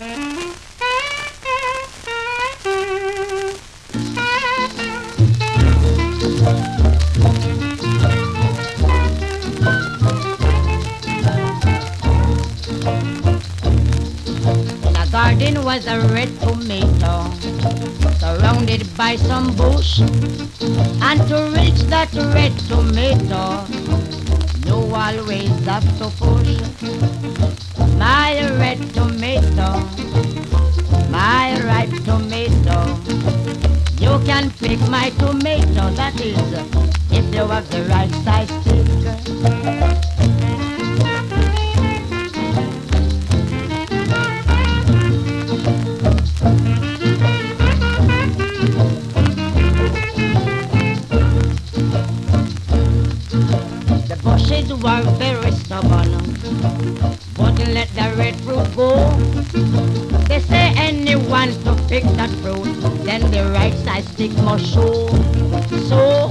The garden was a red tomato, surrounded by some bush. And to reach that red tomato, you always have to push. My red tomato, my ripe tomato. You can pick my tomato, that is, if you have the right size stick. The bushes were very stubborn, wouldn't let the red fruit go. They say anyone to pick that fruit, then the right side stick must show. So,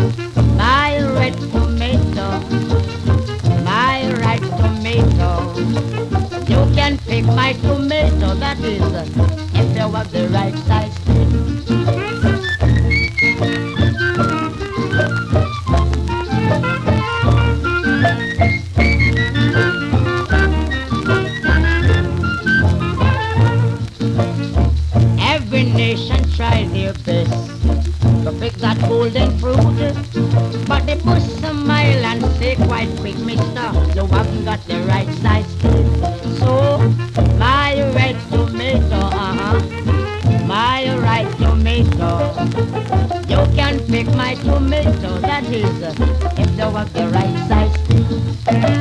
my red tomato, my ripe tomato, you can pick my tomato, that is, if you have the right size best to pick that golden fruit. But the bush smile and say quite quick, mister, you haven't got the right size stick. So, my red tomato, uh-huh, my right tomato. You can pick my tomato, that is, if you have the right size.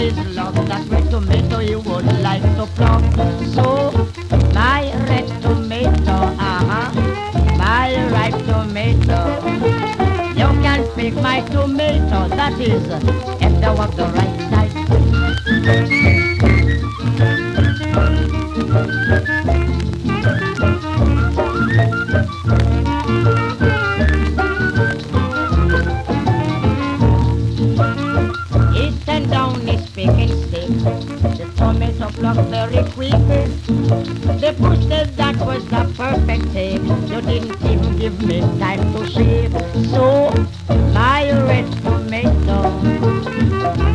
His luck, that red tomato he would like to pluck. So, my red tomato, uh-huh, my ripe tomato. You can pick my tomato, that is, if you have the right size. The tomato flocked very quickly. The push that that was the perfect tape. You didn't even give me time to shave. So, my red tomato.